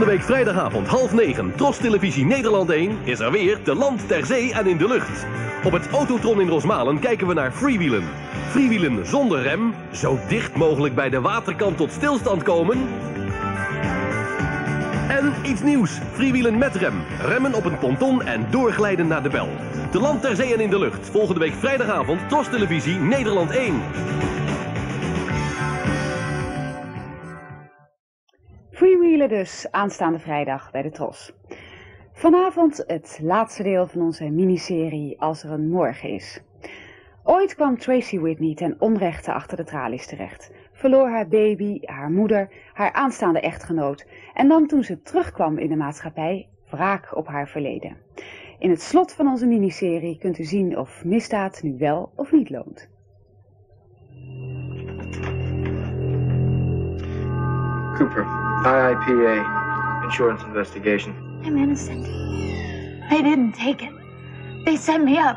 Volgende week vrijdagavond half negen, Tros Televisie Nederland 1, is er weer te land, ter zee en in de lucht. Op het Autotron in Rosmalen kijken we naar freewheelen. Freewheelen zonder rem, zo dicht mogelijk bij de waterkant tot stilstand komen. En iets nieuws, freewheelen met rem. Remmen op een ponton en doorglijden naar de bel. Te land, ter zee en in de lucht. Volgende week vrijdagavond, Tros Televisie Nederland 1. Freewheelen dus, aanstaande vrijdag bij de Tros. Vanavond het laatste deel van onze miniserie Als er een morgen is. Ooit kwam Tracy Whitney ten onrechte achter de tralies terecht. Verloor haar baby, haar moeder, haar aanstaande echtgenoot en nam toen ze terugkwam in de maatschappij wraak op haar verleden. In het slot van onze miniserie kunt u zien of misdaad nu wel of niet loont. Cooper, IIPA, insurance investigation. I'm innocent. They didn't take it. They set me up.